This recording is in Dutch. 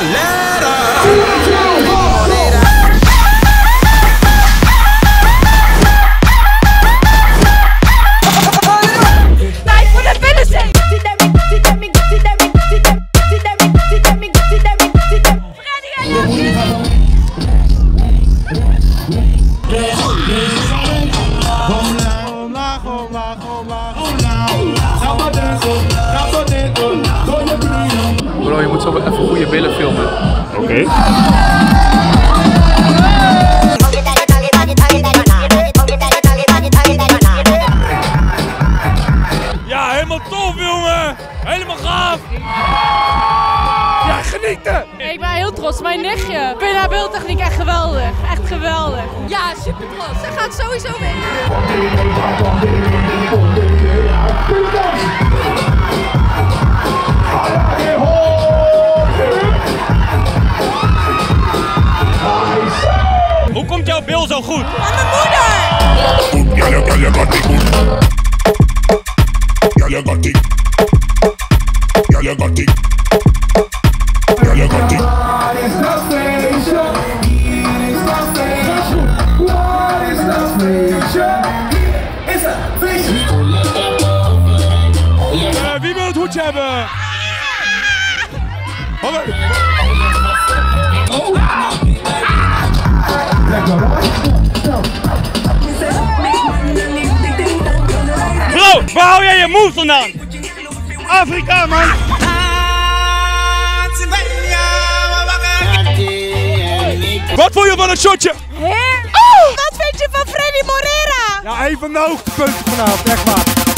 Valeu! Moet zo even goede billen filmen. Oké. Ja, helemaal tof, jongen. Helemaal gaaf. Ja, genieten. Ik ben heel trots. Mijn nichtje. Ik vind haar beeldtechniek echt geweldig. Echt geweldig. Ja, super trots. Ze gaat sowieso winnen. Jouw bil zo goed? Mijn moeder! Got it got it. Got it. Girl, you got it. Eh, wie wil het hoedje hebben? Bro, waar hou jij je moves vandaan? Afrika, man. Wat vond je van het shotje? Heer! Wat vind je van Freddy Morera? Ja, een van de hoogtepunten vanavond, echt waar.